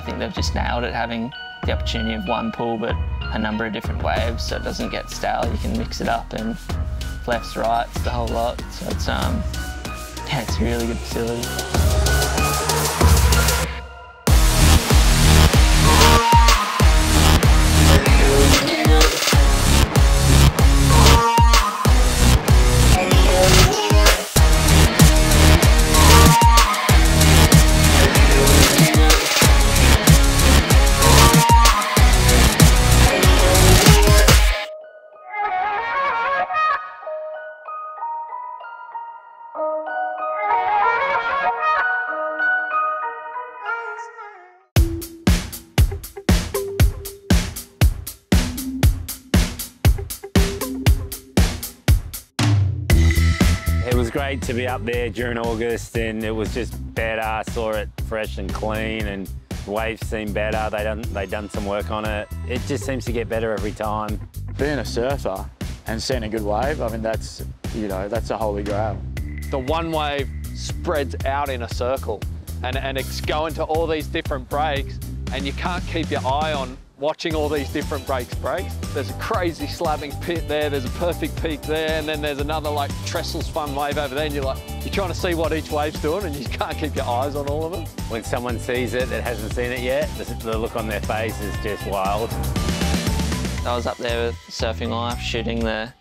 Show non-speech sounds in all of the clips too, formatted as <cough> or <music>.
I think they've just nailed it, having the opportunity of one pool but a number of different waves so it doesn't get stale. You can mix it up and lefts, rights, the whole lot. So it's, um, yeah, it's a really good facility. It great to be up there during August and it was just better. I saw it fresh and clean and the waves seemed better. They done, they done some work on it. It just seems to get better every time. Being a surfer and seeing a good wave, I mean, that's, you know, that's a holy grail. The one wave spreads out in a circle and, and it's going to all these different breaks and you can't keep your eye on watching all these different breaks breaks. There's a crazy slabbing pit there, there's a perfect peak there, and then there's another like Trestles fun wave over there, and you're like, you're trying to see what each wave's doing, and you can't keep your eyes on all of them. When someone sees it that hasn't seen it yet, the, the look on their face is just wild. I was up there with Surfing Life shooting the,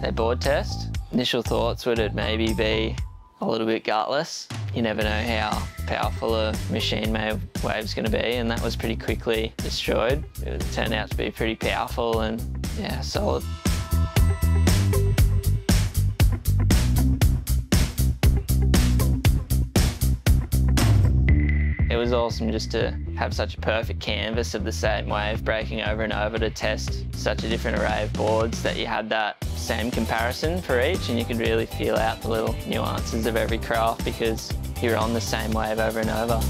their board test. Initial thoughts would it maybe be a little bit gutless. You never know how powerful a machine-made wave's going to be, and that was pretty quickly destroyed. It turned out to be pretty powerful and, yeah, solid. It was awesome just to have such a perfect canvas of the same wave breaking over and over to test such a different array of boards that you had that same comparison for each and you could really feel out the little nuances of every craft because you're on the same wave over and over.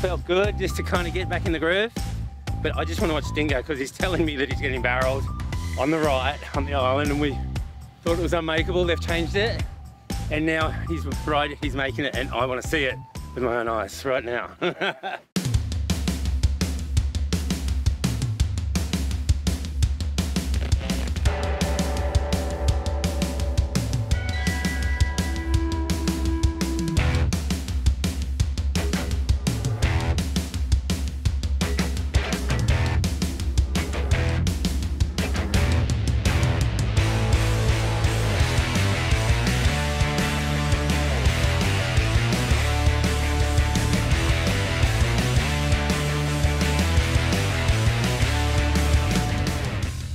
Felt good just to kind of get back in the groove. But I just want to watch Dingo because he's telling me that he's getting barreled on the right on the island and we thought it was unmakeable. They've changed it and now he's right, he's making it and I want to see it with my own eyes right now. <laughs>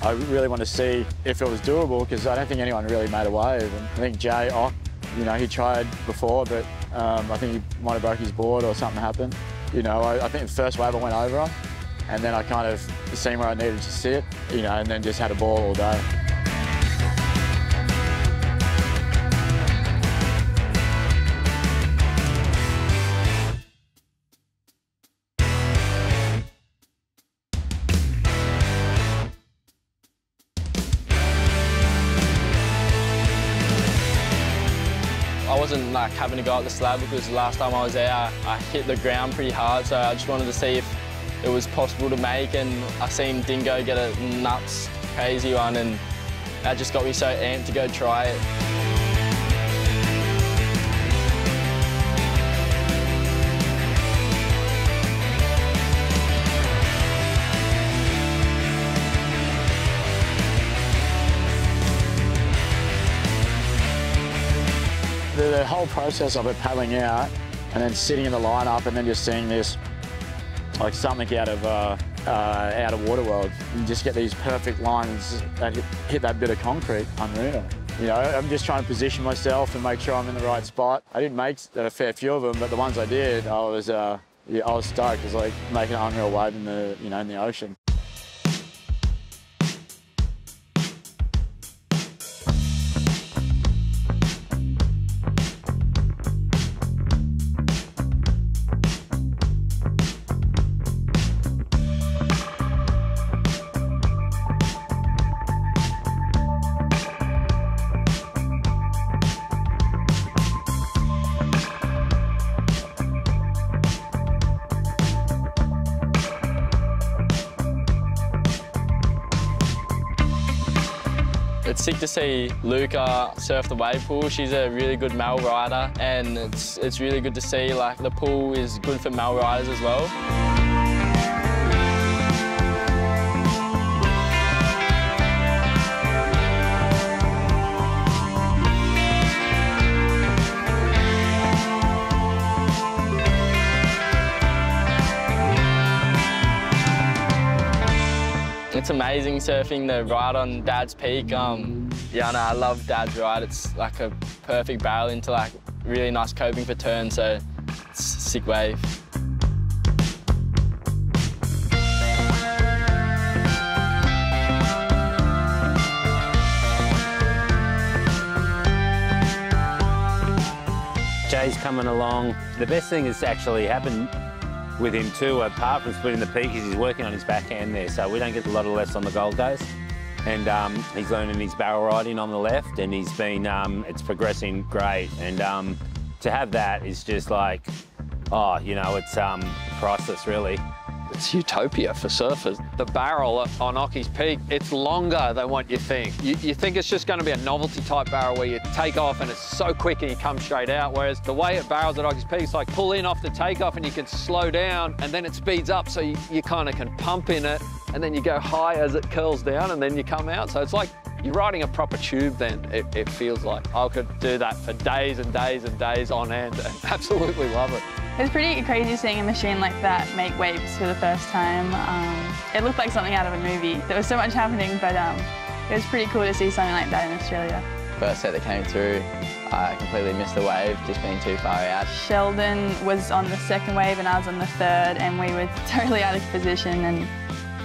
I really want to see if it was doable because I don't think anyone really made a wave. And I think Jay Ock, you know, he tried before, but um, I think he might have broke his board or something happened. You know, I, I think the first wave I went over and then I kind of seen where I needed to sit, you know, and then just had a ball all day. Wasn't like having to go up the slab because the last time I was there, I, I hit the ground pretty hard. So I just wanted to see if it was possible to make. And I seen Dingo get a nuts crazy one, and that just got me so amped to go try it. The, whole process of it paddling out and then sitting in the lineup and then just seeing this like something out of uh, uh, out of Waterworld. You just get these perfect lines that hit, hit that bit of concrete. Unreal. You know, I'm just trying to position myself and make sure I'm in the right spot. I didn't make a fair few of them, but the ones I did, I was uh, yeah, I was stoked. It was like making an unreal wave in the you know in the ocean. Sick to see Luca surf the wave pool. She's a really good male rider and it's, it's really good to see like the pool is good for male riders as well. It's amazing surfing the ride on Dad's Peak. Um, yeah, no, I love Dad's ride. It's like a perfect barrel into like really nice coping for turns, so it's sick wave. Jay's coming along. The best thing that's actually happened with him too, apart from splitting the peak, he's working on his backhand there. So we don't get a lot of lefts on the Gold Coast. And um, he's learning his barrel riding on the left, and he's been, um, it's progressing great. And um, to have that is just like, oh, you know, it's um, priceless, really. It's utopia for surfers. The barrel on Occy's Peak, it's longer than what you think. You, you think it's just going to be a novelty type barrel where you take off and it's so quick and you come straight out, whereas the way it barrels at Occy's Peak is like pull in off the takeoff and you can slow down and then it speeds up so you, you kind of can pump in it and then you go high as it curls down and then you come out. So it's like you're riding a proper tube then, it, it feels like. I could do that for days and days and days on end and <laughs> absolutely love it. It was pretty crazy seeing a machine like that make waves for the first time. Um, it looked like something out of a movie. There was so much happening, but um, it was pretty cool to see something like that in Australia. First set that came through, I completely missed the wave, just being too far out. Sheldon was on the second wave and I was on the third, and we were <laughs> totally out of position. And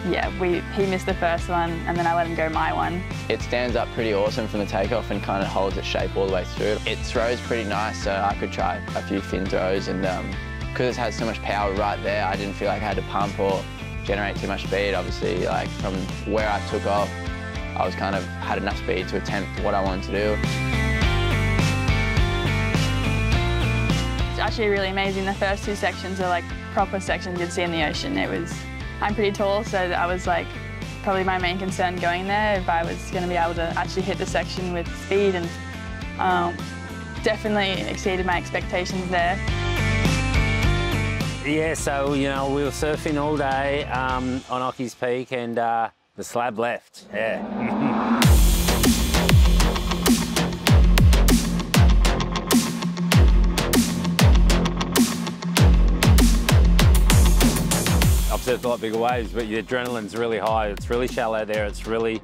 yeah, we, he missed the first one, and then I let him go my one. It stands up pretty awesome from the takeoff and kind of holds its shape all the way through. It throws pretty nice, so I could try a few fin throws, and because um, it has so much power right there, I didn't feel like I had to pump or generate too much speed. Obviously, like from where I took off, I was kind of had enough speed to attempt what I wanted to do. It's actually really amazing. The first two sections are like proper sections you'd see in the ocean. It was, I'm pretty tall, so I was like, probably my main concern going there if I was going to be able to actually hit the section with speed and um, definitely exceeded my expectations there. Yeah, so, you know, we were surfing all day um, on Occy's Peak and uh, the slab left, yeah. <laughs> I've a lot bigger waves, but your adrenaline's really high. It's really shallow there. It's really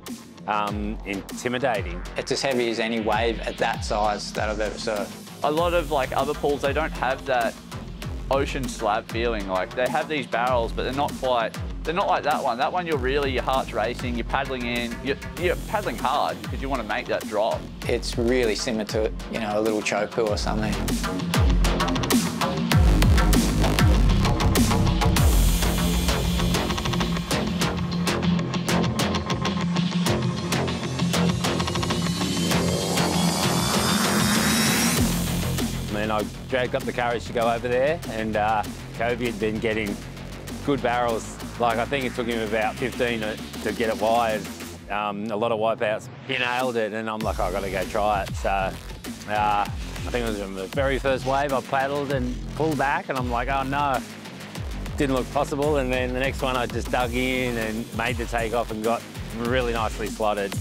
um, intimidating. It's as heavy as any wave at that size that I've ever surfed. A lot of like other pools, they don't have that ocean slab feeling. Like they have these barrels, but they're not quite, they're not like that one. That one, you're really, your heart's racing, you're paddling in, you're, you're paddling hard because you want to make that drop. It's really similar to, you know, a little Teahupoo or something. I dragged up the courage to go over there and uh, Kobe had been getting good barrels. Like I think it took him about 15 to, get it wired. Um, a lot of wipeouts. He nailed it and I'm like, I've got to go try it. So uh, I think it was the very first wave I paddled and pulled back and I'm like, oh no. Didn't look possible and then the next one I just dug in and made the takeoff and got really nicely slotted.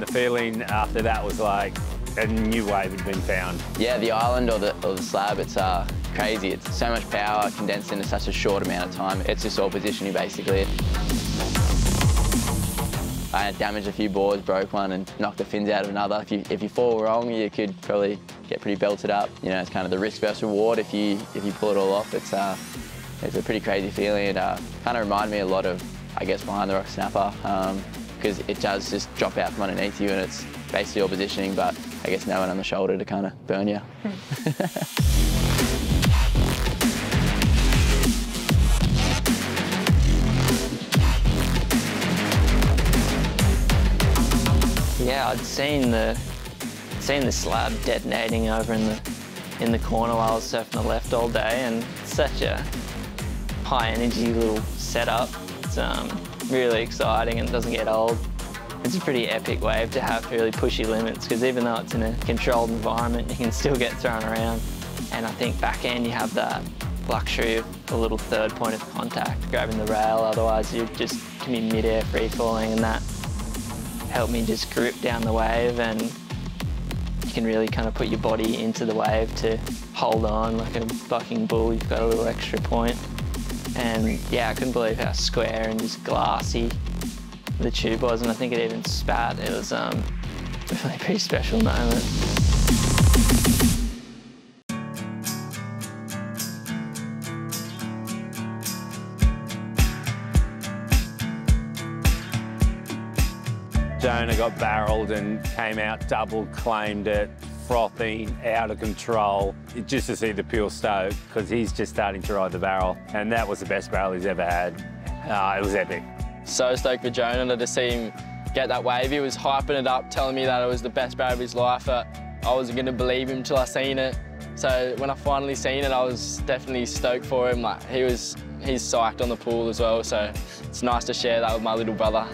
And the feeling after that was like a new wave had been found. Yeah, the island or the, or the slab, it's uh, crazy. It's so much power condensed into such a short amount of time. It's just all positioning, basically. I damaged a few boards, broke one and knocked the fins out of another. If you, if you fall wrong, you could probably get pretty belted up. You know, it's kind of the risk versus reward if you, if you pull it all off. It's, uh, it's a pretty crazy feeling. It uh, kind of reminded me a lot of, I guess, Behind the Rock Snapper. Um, because it does just drop out from underneath you and it's basically all positioning, but I guess no one on the shoulder to kind of burn you. <laughs> Yeah, I'd seen the seen the slab detonating over in the in the corner while I was surfing the left all day, and such a high energy little setup. It's um, really exciting and doesn't get old. It's a pretty epic wave to have to really push your limits because even though it's in a controlled environment, you can still get thrown around. And I think back end you have that luxury of a little third point of contact, grabbing the rail, otherwise you just can be mid-air free falling and that helped me just grip down the wave and you can really kind of put your body into the wave to hold on like a bucking bull, you've got a little extra point. And yeah, I couldn't believe how square and just glassy the tube was, and I think it even spat. It was um, <laughs> definitely a pretty special moment. Jonah got barreled and came out double, claimed it, frothing, out of control. Just to see the pure stoke, because he's just starting to ride the barrel. And that was the best barrel he's ever had. Uh, it was epic. So stoked for Jonah to see him get that wave. He was hyping it up, telling me that it was the best barrel of his life, I wasn't going to believe him till I seen it. So when I finally seen it, I was definitely stoked for him. Like he was, he's psyched on the pool as well. So it's nice to share that with my little brother.